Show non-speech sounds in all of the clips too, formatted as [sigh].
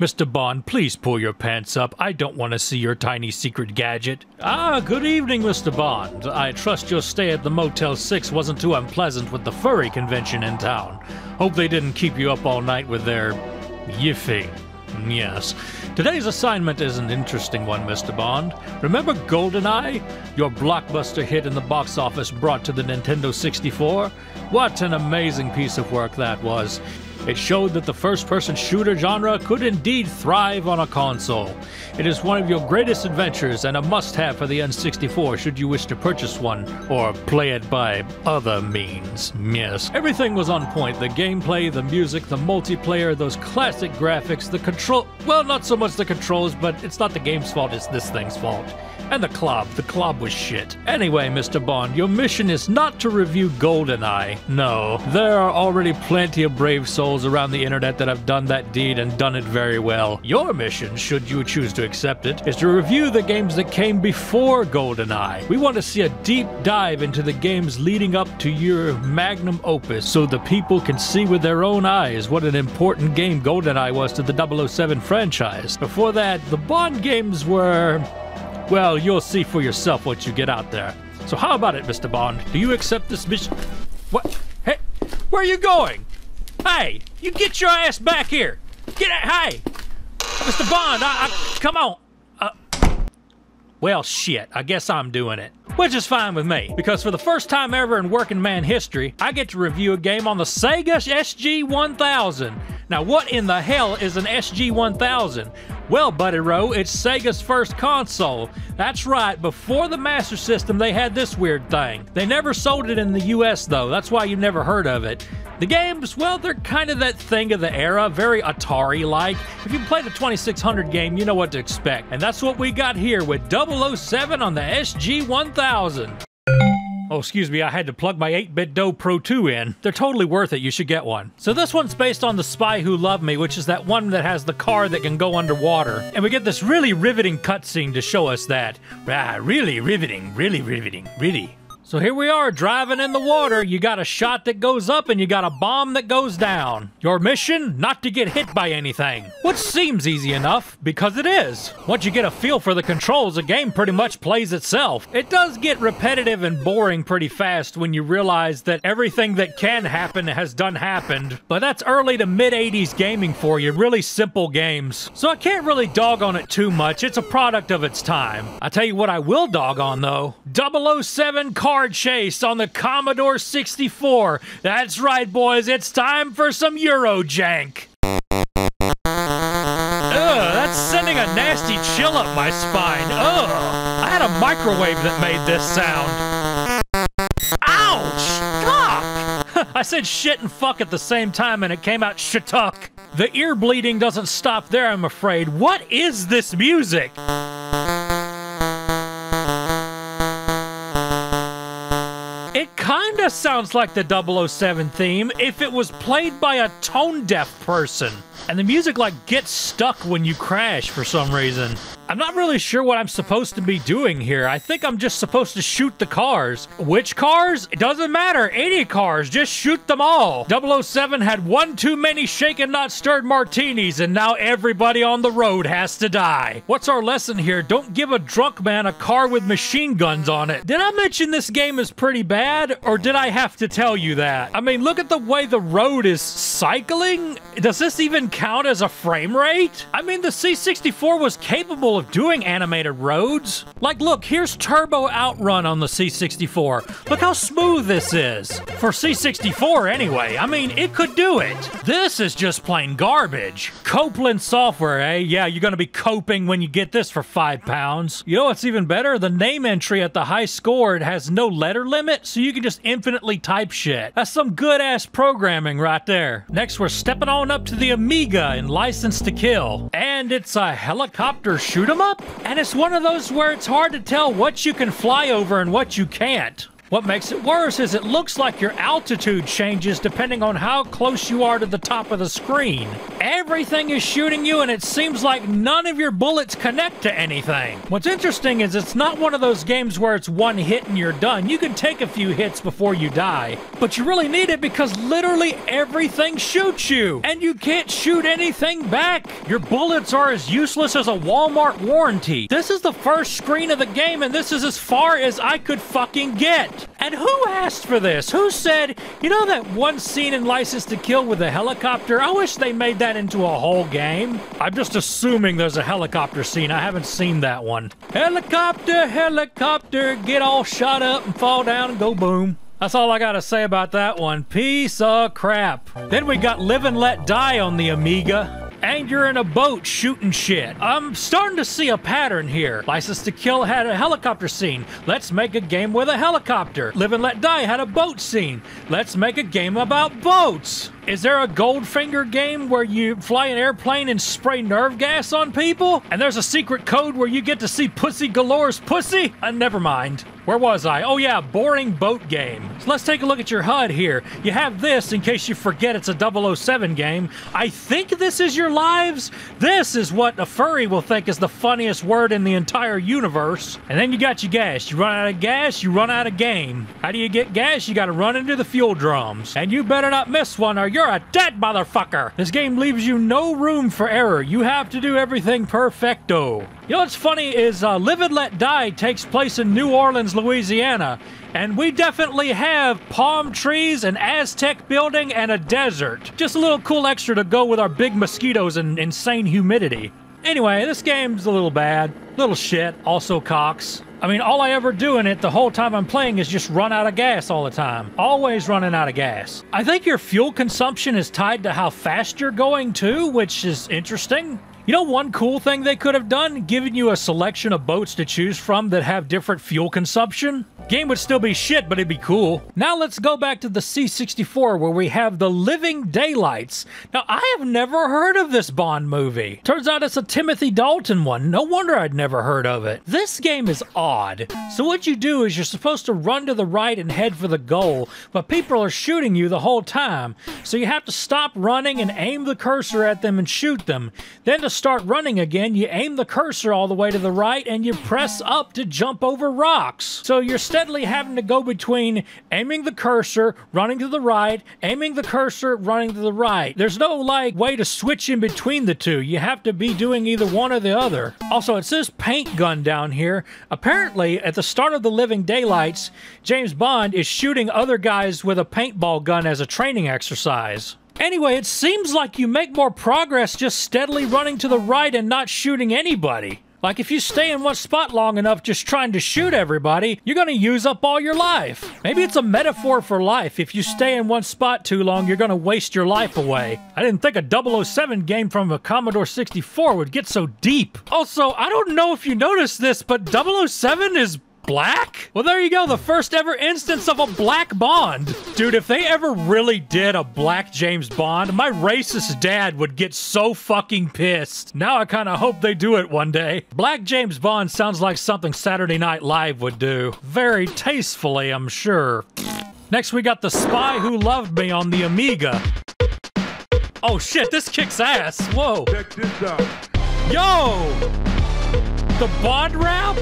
Mr. Bond, please pull your pants up. I don't want to see your tiny secret gadget. Ah, good evening, Mr. Bond. I trust your stay at the Motel 6 wasn't too unpleasant with the furry convention in town. Hope they didn't keep you up all night with their yiffing. Yes. Today's assignment is an interesting one, Mr. Bond. Remember GoldenEye? Your blockbuster hit in the box office brought to the Nintendo 64? What an amazing piece of work that was. It showed that the first person shooter genre could indeed thrive on a console. It is one of your greatest adventures and a must have for the N64 should you wish to purchase one or play it by other means. Yes. Everything was on point the gameplay, the music, the multiplayer, those classic graphics, the control. Well, not so much the controls, but it's not the game's fault, it's this thing's fault. And the club. The club was shit. Anyway, Mr. Bond, your mission is not to review GoldenEye. No. There are already plenty of brave souls around the internet that have done that deed and done it very well. Your mission, should you choose to accept it, is to review the games that came before GoldenEye. We want to see a deep dive into the games leading up to your magnum opus so the people can see with their own eyes what an important game GoldenEye was to the 007 franchise. Before that, the Bond games were well, you'll see for yourself what you get out there. So how about it, Mr. Bond? Do you accept this mission? What? Hey, where are you going? Hey, you get your ass back here. Get it. Hey, Mr. Bond, I, I come on. Uh, well, shit, I guess I'm doing it. Which is fine with me, because for the first time ever in working man history, I get to review a game on the Sega SG-1000. Now, what in the hell is an SG-1000? Well, Buddy Row, it's Sega's first console. That's right, before the Master System, they had this weird thing. They never sold it in the US, though. That's why you've never heard of it. The games, well, they're kind of that thing of the era, very Atari like. If you played a 2600 game, you know what to expect. And that's what we got here with 007 on the SG 1000. Oh, excuse me, I had to plug my 8BitDo Pro 2 in. They're totally worth it, you should get one. So this one's based on The Spy Who Loved Me, which is that one that has the car that can go underwater. And we get this really riveting cutscene to show us that. Ah, really riveting, really riveting, really. So here we are driving in the water. You got a shot that goes up and you got a bomb that goes down. Your mission? Not to get hit by anything. Which seems easy enough, because it is. Once you get a feel for the controls, the game pretty much plays itself. It does get repetitive and boring pretty fast when you realize that everything that can happen has done happened. But that's early to mid 80s gaming for you, really simple games. So I can't really dog on it too much. It's a product of its time. I tell you what I will dog on though. 007 Car chase on the Commodore 64. That's right, boys, it's time for some Eurojank. Ugh, that's sending a nasty chill up my spine. Ugh, I had a microwave that made this sound. Ouch! Fuck! [laughs] I said shit and fuck at the same time and it came out shituck. The ear bleeding doesn't stop there, I'm afraid. What is this music? Sounds like the 007 theme if it was played by a tone deaf person. And the music like gets stuck when you crash for some reason. I'm not really sure what I'm supposed to be doing here. I think I'm just supposed to shoot the cars. Which cars? It doesn't matter. Any cars. Just shoot them all. 007 had one too many shaken not stirred martinis and now everybody on the road has to die. What's our lesson here? Don't give a drunk man a car with machine guns on it. Did I mention this game is pretty bad or did I have to tell you that? I mean, look at the way the road is cycling. Does this even count as a frame rate? I mean, the C64 was capable of doing animated roads. Like, look, here's Turbo Outrun on the C64. Look how smooth this is. For C64, anyway. I mean, it could do it. This is just plain garbage. Copeland software, eh? Yeah, you're gonna be coping when you get this for five pounds. You know what's even better? The name entry at the high score, it has no letter limit, so you can just infinitely type shit. That's some good-ass programming right there. Next, we're stepping on up to the Amiga in License to Kill. And it's a helicopter shoot 'em up? And it's one of those where it's hard to tell what you can fly over and what you can't. What makes it worse is it looks like your altitude changes depending on how close you are to the top of the screen. Everything is shooting you, and it seems like none of your bullets connect to anything. What's interesting is it's not one of those games where it's one hit and you're done. You can take a few hits before you die, but you really need it because literally everything shoots you, and you can't shoot anything back. Your bullets are as useless as a Walmart warranty. This is the first screen of the game, and this is as far as I could fucking get. And who asked for this? Who said, you know that one scene in License to Kill with a helicopter? I wish they made that into a whole game. I'm just assuming there's a helicopter scene. I haven't seen that one. Helicopter, helicopter, get all shot up and fall down and go boom. That's all I gotta say about that one. Piece of crap. Then we got Live and Let Die on the Amiga and you're in a boat shooting shit. I'm starting to see a pattern here. License to Kill had a helicopter scene. Let's make a game with a helicopter. Live and Let Die had a boat scene. Let's make a game about boats. Is there a Goldfinger game where you fly an airplane and spray nerve gas on people? And there's a secret code where you get to see Pussy Galore's pussy? Uh, never mind. Where was I? Oh yeah, boring boat game. So let's take a look at your HUD here. You have this in case you forget it's a 007 game. I think this is your lives. This is what a furry will think is the funniest word in the entire universe. And then you got your gas. You run out of gas, you run out of game. How do you get gas? You gotta run into the fuel drums. And you better not miss one or you're a dead motherfucker. This game leaves you no room for error. You have to do everything perfecto. You know what's funny is uh, Live and Let Die takes place in New Orleans, Louisiana, and we definitely have palm trees, an Aztec building, and a desert. Just a little cool extra to go with our big mosquitoes and insane humidity. Anyway, this game's a little bad, little shit, also cocks. I mean, all I ever do in it the whole time I'm playing is just run out of gas all the time. Always running out of gas. I think your fuel consumption is tied to how fast you're going too, which is interesting. You know, one cool thing they could have done? Given you a selection of boats to choose from that have different fuel consumption? Game would still be shit, but it'd be cool. Now let's go back to the C64 where we have The Living Daylights. Now, I have never heard of this Bond movie. Turns out it's a Timothy Dalton one. No wonder I'd never heard of it. This game is odd. So what you do is you're supposed to run to the right and head for the goal, but people are shooting you the whole time. So you have to stop running and aim the cursor at them and shoot them. Then to start running again, you aim the cursor all the way to the right and you press up to jump over rocks. So you're steadily having to go between aiming the cursor, running to the right, aiming the cursor, running to the right. There's no like way to switch in between the two. You have to be doing either one or the other. Also, it says paint gun down here. Apparently, at the start of the Living Daylights, James Bond is shooting other guys with a paintball gun as a training exercise. Anyway, it seems like you make more progress just steadily running to the right and not shooting anybody. Like, if you stay in one spot long enough just trying to shoot everybody, you're gonna use up all your life. Maybe it's a metaphor for life. If you stay in one spot too long, you're gonna waste your life away. I didn't think a 007 game from a Commodore 64 would get so deep. Also, I don't know if you noticed this, but 007 is black? Well, there you go, the first ever instance of a black Bond. Dude, if they ever really did a black James Bond, my racist dad would get so fucking pissed. Now I kind of hope they do it one day. Black James Bond sounds like something Saturday Night Live would do. Very tastefully, I'm sure. Next, we got The Spy Who Loved Me on the Amiga. Oh shit, this kicks ass. Whoa. Check this out. Yo! The Bond rap?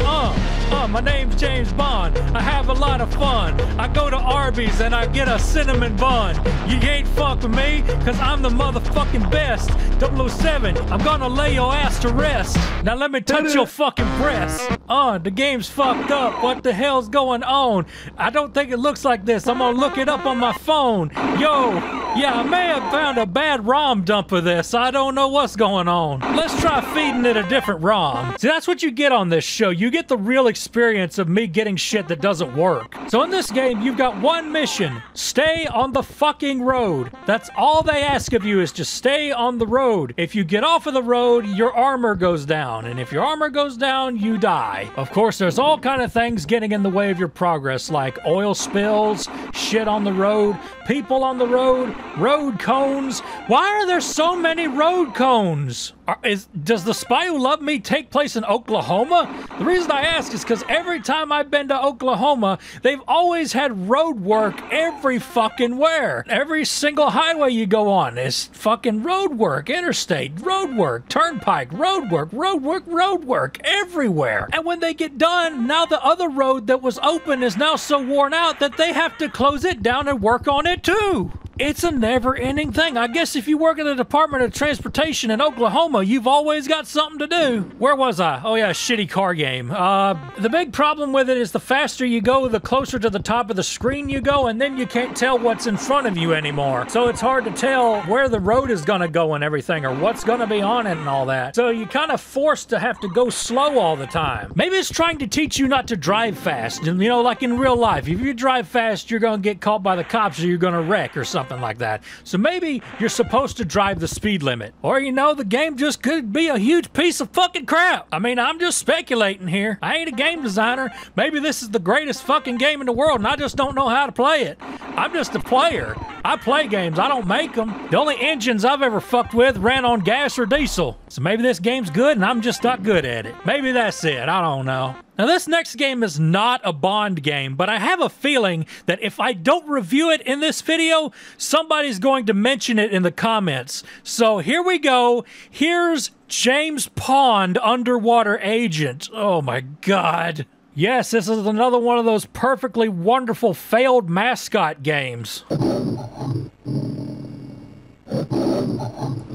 Uh, uh, my name's James Bond. I have a lot of fun. I go to Arby's and I get a cinnamon bun. You ain't fuck with me, cause I'm the motherfucking best. 007, I'm gonna lay your ass to rest. Now let me touch your fucking breast. Uh, the game's fucked up. What the hell's going on? I don't think it looks like this. I'm gonna look it up on my phone. Yo, yeah, I may have found a bad ROM dump of this. I don't know what's going on. Let's try feeding it a different ROM. See, that's what you get on this show. You get the real experience of me getting shit that doesn't work. So in this game, you've got one mission. Stay on the fucking road. That's all they ask of you is just stay on the road. If you get off of the road, your armor goes down. And if your armor goes down, you die. Of course, there's all kind of things getting in the way of your progress, like oil spills, shit on the road, people on the road, road cones. Why are there so many road cones? Are, is, does The Spy Who Loved Me take place in Oklahoma? The reason I ask is because every time I've been to Oklahoma, they've always had road work every fucking where. Every single highway you go on is fucking road work, interstate, road work, turnpike, road work, road work, road work, everywhere. And when they get done, now the other road that was open is now so worn out that they have to close it down and work on it too. It's a never ending thing. I guess if you work in the Department of Transportation in Oklahoma, you've always got something to do. Where was I? Oh, yeah, shitty car game. Uh, the big problem with it is the faster you go, the closer to the top of the screen you go, and then you can't tell what's in front of you anymore. So it's hard to tell where the road is going to go and everything, or what's going to be on it and all that. So you're kind of forced to have to go slow all the time. Maybe it's trying to teach you not to drive fast. You know, like in real life, if you drive fast, you're going to get caught by the cops or you're going to wreck or something something like that. So maybe you're supposed to drive the speed limit. Or, you know, the game just could be a huge piece of fucking crap. I mean, I'm just speculating here. I ain't a game designer. Maybe this is the greatest fucking game in the world and I just don't know how to play it. I'm just a player. I play games, I don't make them. The only engines I've ever fucked with ran on gas or diesel. So maybe this game's good and I'm just not good at it. Maybe that's it. I don't know. Now, this next game is not a Bond game, but I have a feeling that if I don't review it in this video, somebody's going to mention it in the comments. So here we go. Here's James Pond, Underwater Agent. Oh my god. Yes, this is another one of those perfectly wonderful failed mascot games.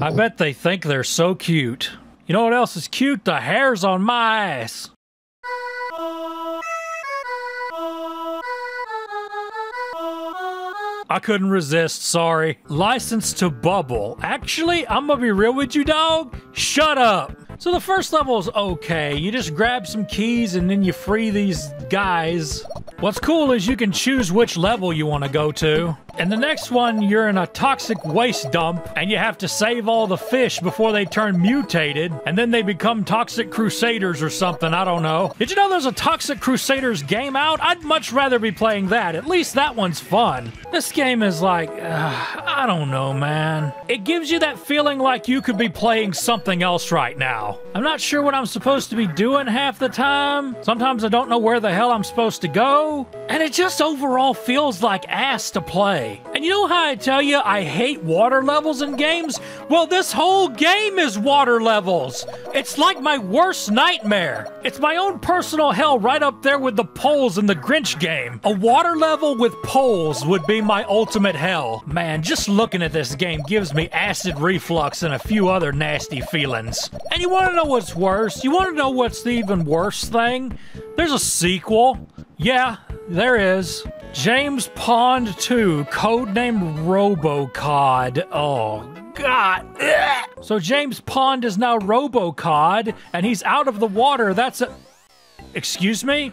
I bet they think they're so cute. You know what else is cute? The hairs on my ass. I couldn't resist, sorry. License to Bubble. Actually, I'm gonna be real with you, dog. Shut up. So the first level is okay. You just grab some keys and then you free these guys. What's cool is you can choose which level you want to go to. And the next one, you're in a toxic waste dump, and you have to save all the fish before they turn mutated, and then they become Toxic Crusaders or something, I don't know. Did you know there's a Toxic Crusaders game out? I'd much rather be playing that. At least that one's fun. This game is like, uh, I don't know, man. It gives you that feeling like you could be playing something else right now. I'm not sure what I'm supposed to be doing half the time. Sometimes I don't know where the hell I'm supposed to go. And it just overall feels like ass to play And you know how I tell you I hate water levels in games? Well, this whole game is water levels. It's like my worst nightmare. It's my own personal hell right up there with the poles in the Grinch game. A water level with poles would be my ultimate hell. Man, just looking at this game gives me acid reflux and a few other nasty feelings. And you want to know what's worse? You want to know what's the even worse thing? There's a sequel. Yeah, there is. James Pond 2, codenamed Robocod. Oh, God. So James Pond is now Robocod, and he's out of the water. That's a. Excuse me?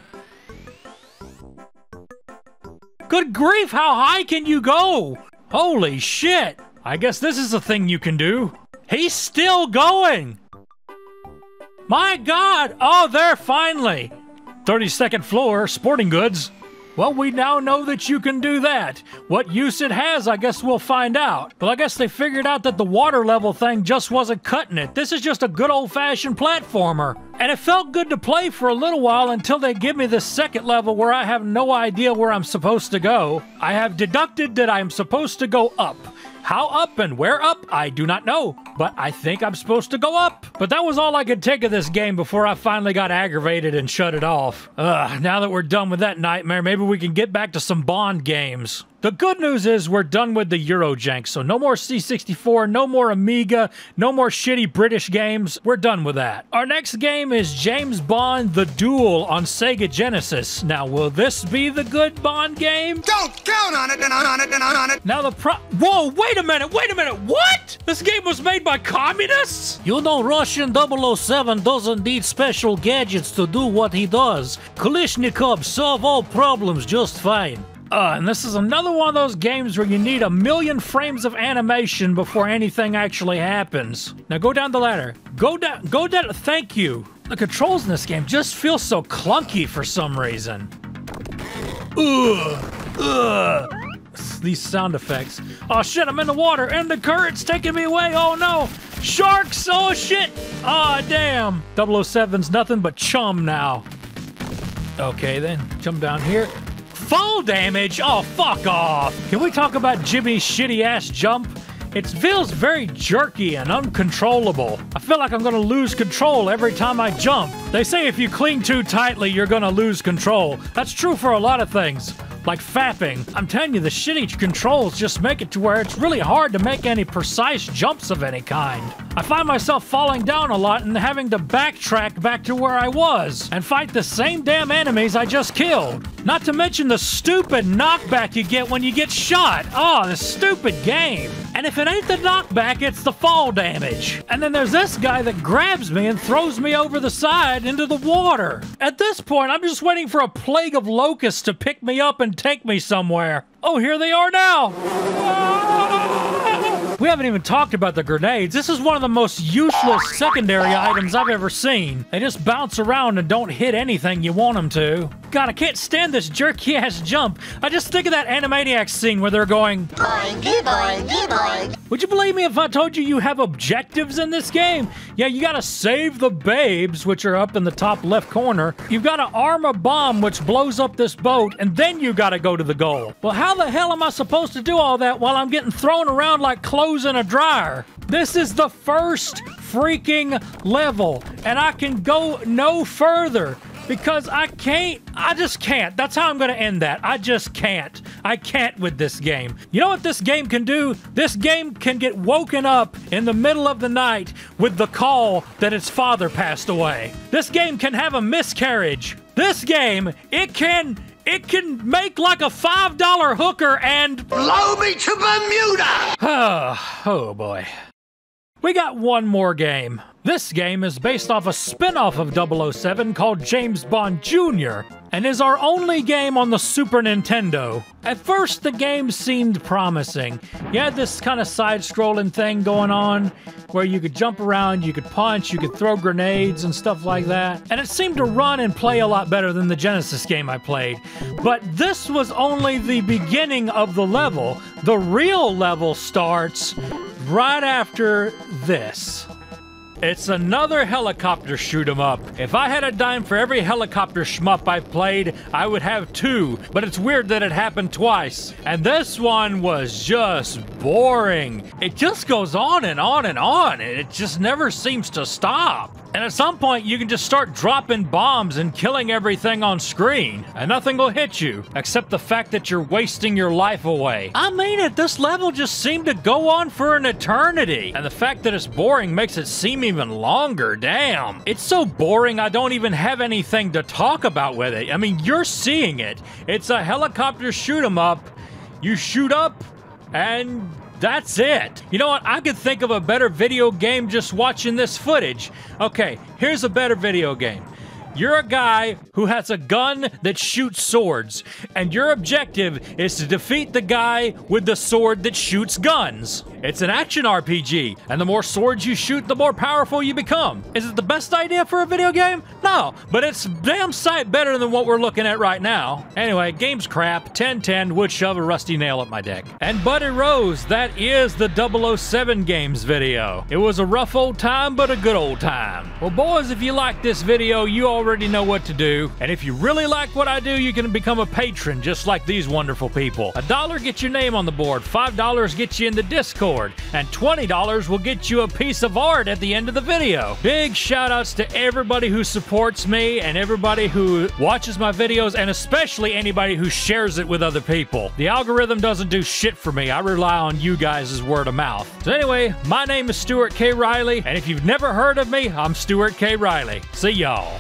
Good grief, how high can you go? Holy shit. I guess this is a thing you can do. He's still going. My God. Oh, there, finally. 32nd floor, sporting goods. Well, we now know that you can do that. What use it has, I guess we'll find out. But I guess they figured out that the water level thing just wasn't cutting it. This is just a good old fashioned platformer. And it felt good to play for a little while until they give me this second level where I have no idea where I'm supposed to go. I have deducted that I'm supposed to go up. How up and where up, I do not know, but I think I'm supposed to go up. But that was all I could take of this game before I finally got aggravated and shut it off. Ugh, now that we're done with that nightmare, maybe we can get back to some Bond games. The good news is we're done with the Eurojank, so no more C64, no more Amiga, no more shitty British games. We're done with that. Our next game is James Bond The Duel on Sega Genesis. Now, will this be the good Bond game? Don't count on it and on it and on it. Now the pro- Whoa, wait a minute, wait a minute, what? This game was made by communists? You know Russian 007 doesn't need special gadgets to do what he does. Kalashnikov solve all problems just fine. Uh, and this is another one of those games where you need a million frames of animation before anything actually happens. Now go down the ladder. Go down, go down, thank you. The controls in this game just feel so clunky for some reason. Ugh, ugh. these sound effects. Oh shit, I'm in the water and the current's taking me away. Oh no. Sharks! Oh shit! Oh damn. 007's nothing but chum now. Okay then, jump down here. Fall damage? Oh, fuck off. Can we talk about Jimmy's shitty ass jump? It feels very jerky and uncontrollable. I feel like I'm gonna lose control every time I jump. They say if you cling too tightly, you're gonna lose control. That's true for a lot of things like fapping. I'm telling you, the shitty controls just make it to where it's really hard to make any precise jumps of any kind. I find myself falling down a lot and having to backtrack back to where I was and fight the same damn enemies I just killed. Not to mention the stupid knockback you get when you get shot. Oh, the stupid game. And if it ain't the knockback, it's the fall damage. And then there's this guy that grabs me and throws me over the side into the water. At this point, I'm just waiting for a plague of locusts to pick me up and take me somewhere. Oh, here they are now. We haven't even talked about the grenades. This is one of the most useless secondary items I've ever seen. They just bounce around and don't hit anything you want them to. God, I can't stand this jerky ass jump. I just think of that Animaniacs scene where they're going, boingy, boingy, boing. Would you believe me if I told you you have objectives in this game? Yeah, you gotta save the babes, which are up in the top left corner. You've gotta arm a bomb, which blows up this boat, and then you gotta go to the goal. Well, how the hell am I supposed to do all that while I'm getting thrown around like clothes? in a dryer. This is the first freaking level, and I can go no further because I can't. I just can't. That's how I'm going to end that. I just can't. I can't with this game. You know what this game can do? This game can get woken up in the middle of the night with the call that its father passed away. This game can have a miscarriage. This game, it can it can make like a $5 hooker and blow me to Bermuda! oh, [sighs] oh boy. We got one more game. This game is based off a spin-off of 007 called James Bond Jr. and is our only game on the Super Nintendo. At first, the game seemed promising. You had this kind of side-scrolling thing going on where you could jump around, you could punch, you could throw grenades and stuff like that. And it seemed to run and play a lot better than the Genesis game I played. But this was only the beginning of the level. The real level starts right after this. It's another helicopter shoot 'em up. If I had a dime for every helicopter shmup I played, I would have two, but it's weird that it happened twice. And this one was just boring. It just goes on and on and on, and it just never seems to stop. And at some point, you can just start dropping bombs and killing everything on screen, and nothing will hit you, except the fact that you're wasting your life away. I mean it, this level just seemed to go on for an eternity, and the fact that it's boring makes it seem even longer, damn. It's so boring I don't even have anything to talk about with it. I mean, you're seeing it. It's a helicopter shoot 'em up, you shoot up, and that's it. You know what? I could think of a better video game just watching this footage. Okay, here's a better video game. You're a guy who has a gun that shoots swords, and your objective is to defeat the guy with the sword that shoots guns. It's an action RPG, and the more swords you shoot, the more powerful you become. Is it the best idea for a video game? No, but it's damn sight better than what we're looking at right now. Anyway, game's crap. 1010 would shove a rusty nail up my dick. And Buddy Rose, that is the 007 games video. It was a rough old time, but a good old time. Well, boys, if you like this video, you all already know what to do. And if you really like what I do, you can become a patron just like these wonderful people. A dollar gets your name on the board, $5 gets you in the Discord, and $20 will get you a piece of art at the end of the video. Big shout outs to everybody who supports me and everybody who watches my videos, and especially anybody who shares it with other people. The algorithm doesn't do shit for me. I rely on you guys' word of mouth. So anyway, my name is Stuart K. Reilly, and if you've never heard of me, I'm Stuart K. Reilly. See y'all.